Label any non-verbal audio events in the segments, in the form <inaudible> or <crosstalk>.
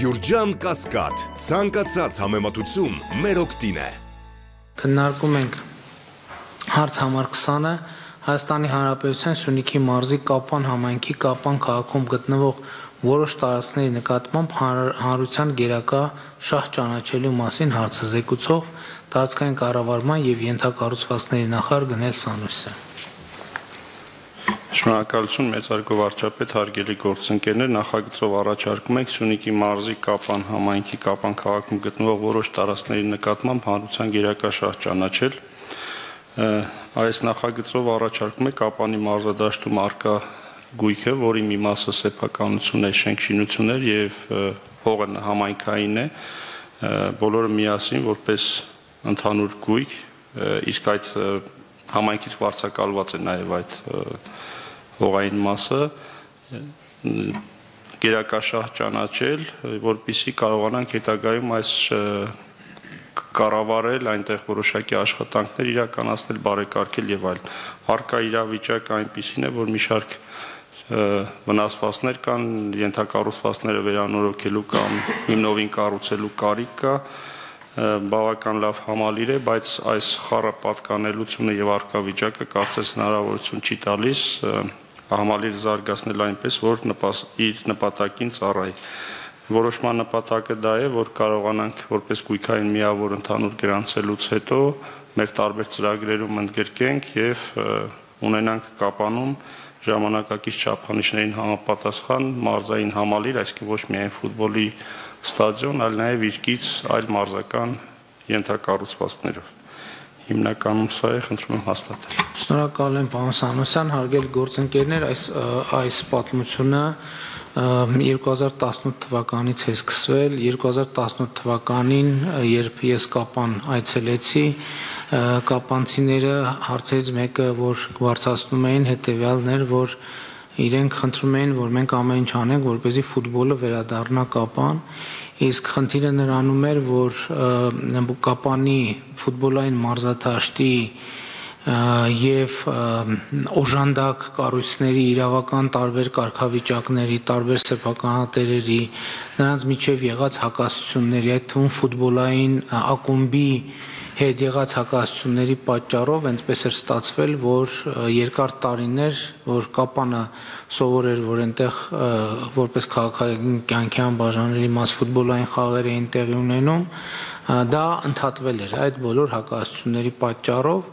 Գյուրջան Կասկադ, ցանկացած համեմատություն մեր օգտին է։ Քննարկում ենք հարց համար 20-ը Հայաստանի Հանրապետության Սյունիքի մարզի Կապան համայնքի Կապան քաղաքում գտնվող որոշ տարածքների նկատմամբ հանրության գերակա շահ ճանաչելու մասին հարցը զեկուցող տարածքային կառավարման եւ ենթակառուցվածքների նախարար Գնել Սանոսյան։ Շնորհակալություն մեծարգո վարչապետ հարգելի գործընկերներ նախագծով առաջարկում ենք Սյունիքի մարզի Կապան համայնքի Կապան քաղաքում գտնվող որոշ տարածքների նկատմամբ հանրության գերակա շահ ճանաչել այս նախագծով առաջարկում է Կապանի մարզադաշտում արկա գույքը, որի մի մասը սեփականություն է, շենքշինություններ եւ հողը համայնքային է, բոլորը միասին որպես ընդհանուր գույք, իսկ այդ համայնքից վարձակալված է նաեւ այդ հողային մասը գերակաշահ ճանաչել, որpիսի կարողանանք հետագայում այս կառավարել, այնտեղ որոշակի աշխատանքներ իրականացնել, բարեկարգել եւ այլն։ Հարկա իրավիճակը այնպեսին է, որ մի շարք վնասվածքներ կան, ենթակառուցվածքները վերանորոգելու կամ հիմնովին կառուցելու կարիք կա, բավական լավ համալիր է, բայց այս խառը պատկանելությունը եւ արկա վիճակը կարծես հնարավորություն չի տալիս համալիր զարգացնել այնպես, որ նպաս, իր նպատակին ծառայի։ Որոշման նպատակը դա է, որ կարողանանք որպես գույքային միավոր ընդհանուր գրանցելուց հետո մեր տարբեր ծրագրերում ընդգրկենք եւ ունենանք կապանում ժամանակակից չափանիշներին համապատասխան մարզային համալիր, այսինքն ոչ միայն ֆուտբոլի ստադիոն, այլ նաև իրկից այլ մարզական ենթակառուցվածքներով հիմնականում սա է, խնդրում եմ հաստատել։ Շնորհակալ եմ, պարոն Սանոսյան, հարգելի գործընկերներ, այս այս պատմությունը 2018 թվականից է սկսվել 2018 թվականին երբ ես կապան այցելեցի կապանցիները հարցերից մեկը որ բարձրացնում էին հետեւյալն էր որ իրենք խնդրում էին որ մենք ամեն ինչ անենք որպեսզի ֆուտբոլը վերադառնա կապան իսկ խնդիրը նրանում էր որ կապանի ֆուտբոլային մարզաթաշտի եւ օժանդակ կառույցների իրավական տարբեր կարգավիճակների, տարբեր սեփականատերերի, նրանց միջև եղած հակասությունների, այդ թվում ֆուտբոլային ակումբի հետ եղած հակասությունների պատճառով այնպես էր ստացվել, որ երկար տարիներ, որ կապանը սովոր էր, որ այնտեղ որպես քաղաքային կյանքի անբաժանելի մաս ֆուտբոլային խաղեր էին տեղի ունենում, դա ընդհատվել էր այդ բոլոր հակասությունների պատճառով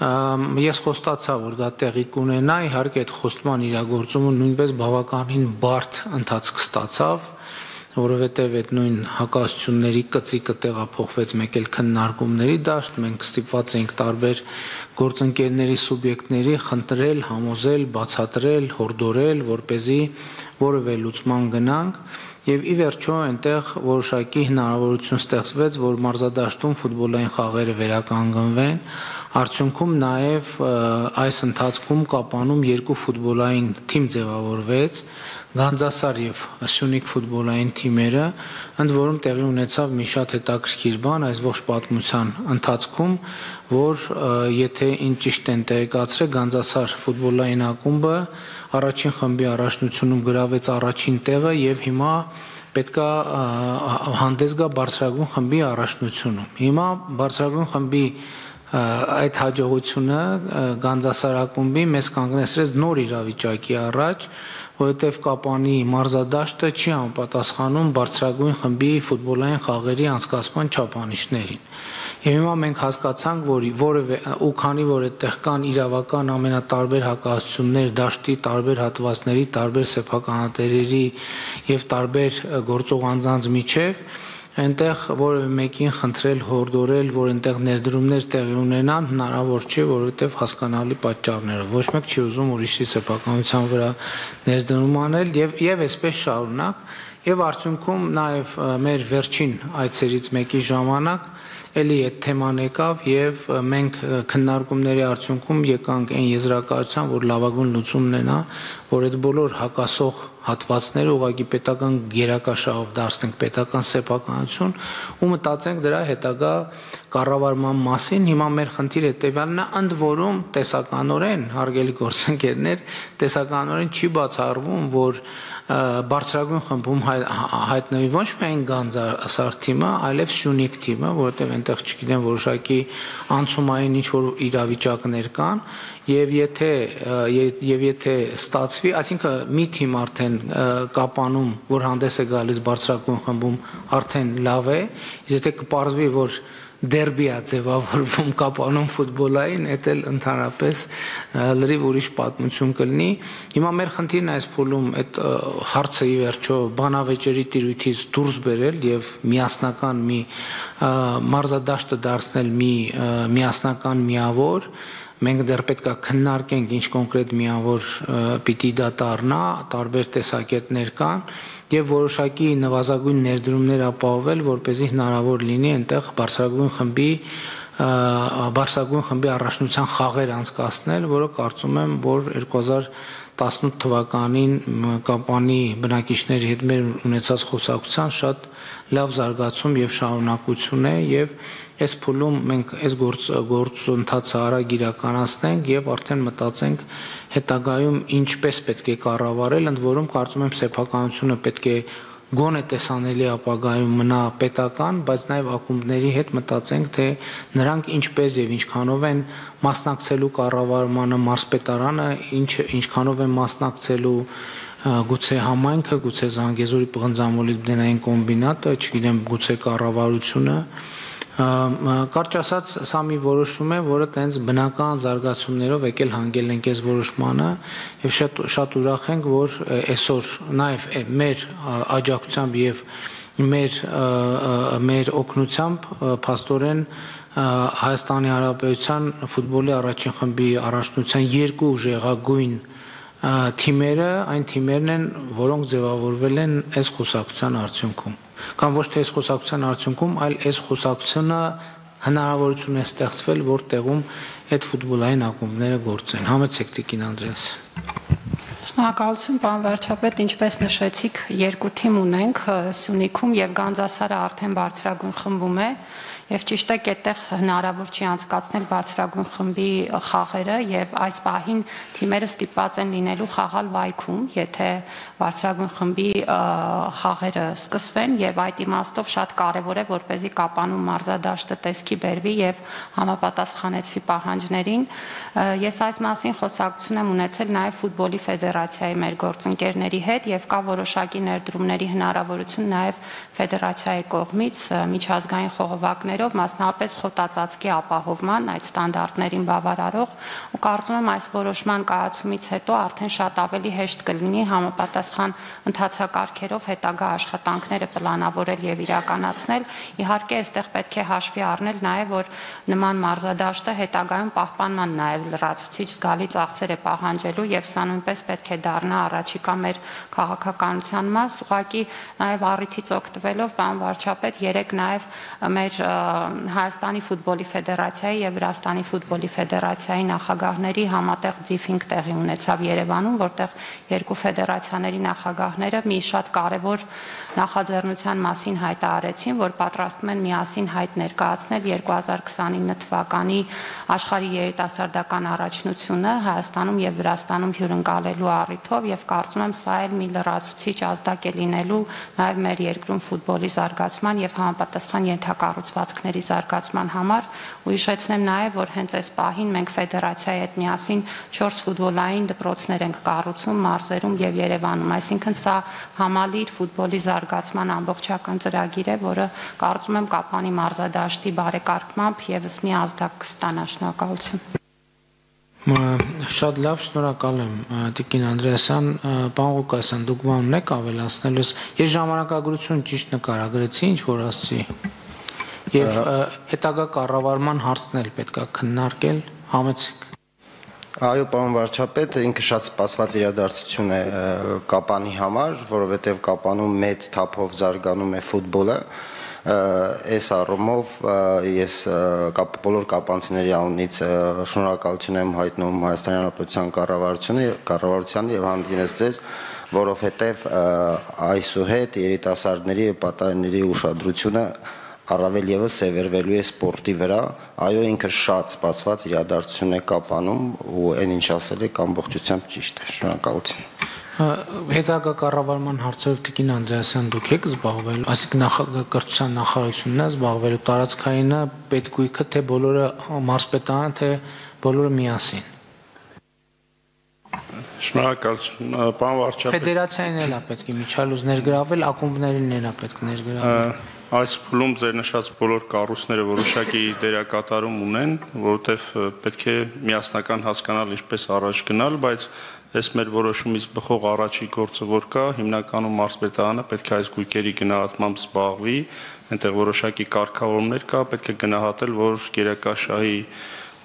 ես խոստացա, որ դա տեղի կունենա, իհարկե այդ խոստման իրագործումը նույնպես բավականին բարդ ընթացք ստացավ, որովհետև այդ նույն հակասությունների կծիկը տեղափոխվեց մեկ էլ քննարկումների դաշտ, մենք ստիպված էինք տարբեր գործընկերների սուբյեկտների խնդրել, համոզել, բացատրել, հորդորել, որ เป զի որևէ լուծման գնանք Եվ ի վերջո այնտեղ որոշակի հնարավորություն ստեղծվեց, որ մարզադաշտում ֆուտբոլային խաղերը վերականգնվեն, Արդյունքում նաև այս ընթացքում Կապանում երկու ֆուտբոլային թիմ ձևավորվեց, Գանձասար եւ Սյունիք ֆուտբոլային թիմերը, ընդ որում տեղի ունեցավ մի շատ հետաքրքիր բան այս ողջ պատմության ընթացքում, որ եթե ինչ ճիշտ են տեղեկացրել Գանձասար ֆուտբոլային ակումբը առաջին խմբի առաջնությունում գրավեց առաջին տեղը եւ հիմա պետքա հանդես գա բարձրագույն խմբի առաջնությունում։ Հիմա բարձրագույն խմբի այդ հաջողությունը Գանձասարակումբի մեզ կանգնեցրեց նոր իրավիճակի առաջ, որովհետև Կապանի մարզադաշտը չի համապատասխանում բարձրագույն խմբի ֆուտբոլային խաղերի անցկացման չափանիշներին։ Եվ հիմա մենք հասկացանք, որ որևէ ու քանի որ այդտեղ կան իրավական ամենատարբեր հակասություններ դաշտի տարբեր հատվածների, տարբեր սեփականատերերի եւ տարբեր գործող անձանց միջև, այնտեղ որևէ մեկին խնդրել, հորդորել, որ այնտեղ ներդրումներ տեղի ունենան, հնարավոր չէ, որովհետև հասկանալի պատճառներով։ Ոչ մեկ չի ուզում ուրիշի սեփականության վրա ներդրում անել եւ եւ այսպես շարունակ։ Եվ արդյունքում նաև մեր վերջին այցերից մեկի ժամանակ էլի այդ թեման եկավ եւ մենք քննարկումների արդյունքում եկանք այն եզրակացության, որ լավագույն լուծումն է նա, որ այդ բոլոր հակասող հատվածները ուղղակի պետական գերակաշահով դարձնենք պետական սեփականություն ու մտածենք դրա հետագա կառավարման մասին հիմա մեր խնդիրը հետեւյալն է ընդ որում տեսականորեն հարգելի գործընկերներ տեսականորեն չի բացառվում որ բարձրագույն խմբում հայ, հայտնվի ոչ միայն Գանձասար թիմը, այլև Սյունիք թիմը, որովհետև այնտեղ չգիտեմ որոշակի անցումային ինչ որ իրավիճակներ կան, եւ եթե եւ եթե ստացվի, այսինքն մի թիմ արդեն կապանում, որ հանդես է գալիս բարձրագույն խմբում, արդեն լավ է, իսկ եթե կպարզվի, որ դերբի է ձևավորվում <laughs> կապանում ֆուտբոլային, դա էլ ընդհանրապես լրիվ ուրիշ պատմություն կլինի։ Հիմա մեր խնդիրն այս փուլում այդ հարցը ի վերջո բանավեճերի տիրույթից դուրս բերել եւ միասնական մի մարզադաշտը դարձնել մի միասնական միավոր մենք դեռ պետքա քննարկենք ինչ կոնկրետ միավոր պիտի դա դառնա, տարբեր տեսակետներ կան եւ որոշակի նվազագույն ներդրումներ ապահովել, որ เป զի հնարավոր լինի այնտեղ բարձրագույն խմբի բարձրագույն խմբի առաջնության խաղեր անցկացնել, որը կարծում եմ, որ 2018 թվականին կապանի բնակիչների հետ մեր ունեցած խոսակցության շատ լավ զարգացում եւ շարունակություն է եւ այս փուլում մենք այս գործ գործընթացը արագ իրականացնենք եւ արդեն մտածենք հետագայում ինչպես պետք է կառավարել, ընդ որում կարծում եմ սեփականությունը պետք է գոնե տեսանելի ապագայում մնա պետական, բայց նաև ակումբների հետ մտածենք, թե նրանք ինչպես եւ ինչքանով են մասնակցելու կառավարմանը մարզպետարանը, ինչ ինչքանով են մասնակցելու գուցե համայնքը, գուցե Զանգեզուրի պղնձամոլիբդենային կոմբինատը, չգիտեմ, գուցե կառավարությունը, կարճ ասած սա մի որոշում է, որը տենց բնական զարգացումներով եկել հանգել ենք այս որոշմանը եւ շատ շատ ուրախ ենք, որ այսօր նաեւ մեր աջակցությամբ եւ մեր մեր օգնությամբ փաստորեն Հայաստանի Հանրապետության ֆուտբոլի առաջին խմբի առաջնության երկու ուժեղագույն թիմերը այն թիմերն են, որոնք ձևավորվել են այս խոսակցության արդյունքում կամ ոչ թե այս խոսակցության արդյունքում, այլ այս խոսակցությունը հնարավորություն է ստեղծվել, որ տեղում այդ ֆուտբոլային ակումբները գործեն։ Համեցեք Տիկին Անդրեաս։ Շնորհակալություն, պարոն վարչապետ, ինչպես նշեցիք, երկու թիմ ունենք Սյունիքում եւ Գանձասարը արդեն բարձրագույն խմբում է։ Եվ ճիշտ է, այդտեղ հնարավոր չի անցկացնել բարձրագույն խմբի խաղերը եւ այս պահին թիմերը ստիպված են լինելու խաղալ վայքում, եթե բարձրագույն խմբի խաղերը սկսվեն եւ այդ իմաստով շատ կարեւոր է որպեսզի կապանում մարզադաշտը տեսքի բերվի եւ համապատասխանեցվի պահանջներին։ Ես այս մասին խոսակցություն եմ ունեցել նաեւ ֆուտբոլի ֆեդերացիայի մեր գործընկերների հետ եւ կա որոշակի ներդրումների հնարավորություն նաեւ ֆեդերացիայի կողմից միջազգային խողովակներ ծրագրերով, մասնավորապես խոտածածկի ապահովման այդ ստանդարտներին բավարարող ու կարծում եմ այս որոշման կայացումից հետո արդեն շատ ավելի հեշտ կլինի համապատասխան ընթացակարգերով հետագա աշխատանքները պլանավորել եւ իրականացնել։ Իհարկե, այստեղ պետք է հաշվի առնել նաեւ, որ նման մարզադաշտը հետագայում պահպանման նաեւ լրացուցիչ զգալի ծախսեր է պահանջելու եւ սա նույնպես պետք է դառնա առաջիկա մեր քաղաքականության մաս։ Ուղղակի նաեւ առիթից օգտվելով, պարոն վարչապետ, երեք նաեւ մեր Հայաստանի ֆուտբոլի ֆեդերացիայի եւ Վրաստանի ֆուտբոլի ֆեդերացիայի նախագահների համատեղ բրիֆինգ տեղի ունեցավ Երևանում, որտեղ երկու ֆեդերացիաների նախագահները մի շատ կարևոր նախաձեռնության մասին հայտարարեցին, որ պատրաստվում են միասին հայտ ներկայացնել 2029 թվականի աշխարհի երիտասարդական առաջնությունը Հայաստանում եւ Վրաստանում հյուրընկալելու առիթով եւ կարծում եմ սա էլ մի լրացուցիչ ազդակ է լինելու նաեւ մեր երկրում ֆուտբոլի զարգացման եւ համապատասխան ենթակառուցվածք տարածքների զարգացման համար ու հիշեցնեմ նաև որ հենց այս պահին մենք ֆեդերացիայի հետ միասին 4 ֆուտբոլային դպրոցներ ենք կառուցում մարզերում եւ Երևանում այսինքն սա համալիր ֆուտբոլի զարգացման ամբողջական ծրագիր է որը կարծում եմ կապանի մարզադաշտի բարեկարգմամբ եւս մի ազդակ կստանա շնորհակալություն Շատ լավ, շնորհակալ եմ Տիկին Անդրեասյան, պարոն Ղուկասյան, դուք բան ունեք ավելացնելուս։ Ես ժամանակագրություն ճիշտ նկարագրեցի, ինչ որ ասացի եւ հետագա կառավարման հարցն էլ պետքա քննարկել համեցեք Այո, պարոն վարչապետ, ինքը շատ սպասված իրադարձություն է Կապանի համար, որովհետև Կապանում մեծ թափով զարգանում է ֆուտբոլը այս առումով ես կապ բոլոր կապանցիների անունից շնորհակալություն եմ հայտնում Հայաստանի Հանրապետության կառավարությունը կառավարությանը եւ հանդինես ձեզ որովհետեւ այսուհետ երիտասարդների եւ պատանիների ուշադրությունը առավել եւս սևեռվելու է սպորտի վրա։ Այո, ինքը շատ սպասված իրադարձություն է կապանում ու այն ինչ ասել եք ամբողջությամբ ճիշտ է։ Շնորհակալություն։ Հետագա կառավարման հարցերով Տիկին Անդրեասյան դուք եք զբաղվել, այսինքն նախագահության նախարարությունն է զբաղվել տարածքայինը պետգույքը թե բոլորը մարզպետարանը թե բոլորը միասին։ Շնորհակալություն, պարոն վարչապետ։ Ֆեդերացիային էլ է պետք է միջալուզ ներգրավել, ակումբներին էլ է պետք ներգրավել։ Այս փուլում ձեր նշած բոլոր կառույցները որոշակի դերակատարում ունեն, որովհետև պետք է միասնական հասկանալ ինչպես առաջ գնալ, բայց Այս մեր որոշումից բխող առաջի գործը որ կա, հիմնականում մարզպետարանը պետք է այս գույքերի գնահատմամբ զբաղվի, այնտեղ որոշակի կարգավորումներ կա, պետք է գնահատել, որ գերակաշահի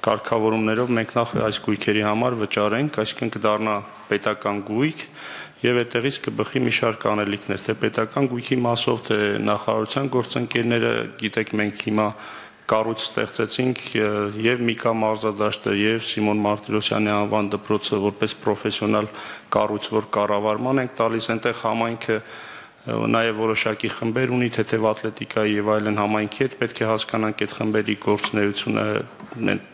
կարգավորումներով մենք նախ այս գույքերի համար վճարենք, այսինքն կդառնա պետական գույք եւ այդտեղից կբխի մի շարք անելիքներ, թե պետական գույքի մասով, թե նախարարության գործընկերները, գիտեք մենք հիմա կառույց ստեղծեցինք եւ Միկա Մարզադաշտը եւ Սիմոն Մարտիրոսյանի անվան դպրոցը որպես պրոֆեսիոնալ կառույց, որ կառավարման ենք տալիս, այնտեղ համայնքը նաև որոշակի խմբեր ունի թեթև ատլետիկայի եւ այլն համայնքի հետ պետք է հասկանանք այդ խմբերի գործունեությունը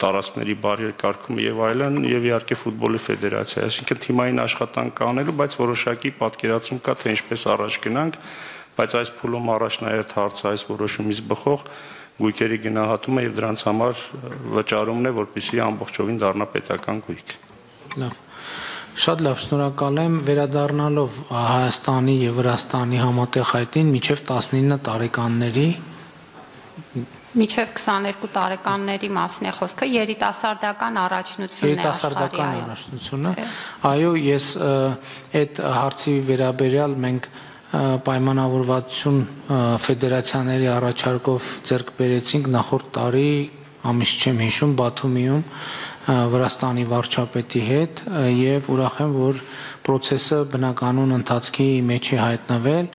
տարածքների բարի կարգումը եւ այլն եւ իհարկե ֆուտբոլի ֆեդերացիա այսինքն թիմային աշխատանք կանելու բայց որոշակի պատկերացում կա թե ինչպես առաջ գնանք բայց այս փուլում առաջնահերթ հարցը այս որոշումից բխող գույքերի գնահատումը եւ դրանց համար վճարումն է, որպեսզի ամբողջովին դառնա պետական գույք։ Լավ։ Շատ լավ, շնորհակալ եմ վերադառնալով Հայաստանի եւ Վրաստանի համատեղ հայտին միջև 19 տարեկանների Միջև 22 տարեկանների մասն է խոսքը երիտասարդական առաջնությունն է երիտասարդական առաջնությունը այո ես այդ հարցի վերաբերյալ մենք պայմանավորվածություն ֆեդերացիաների առաջարկով ձեռք բերեցինք նախորդ տարի ամիս չեմ հիշում Բաթումիում Վրաստանի վարչապետի հետ եւ ուրախ եմ որ process-ը բնականon ընթացքի մեջ է հայտնվել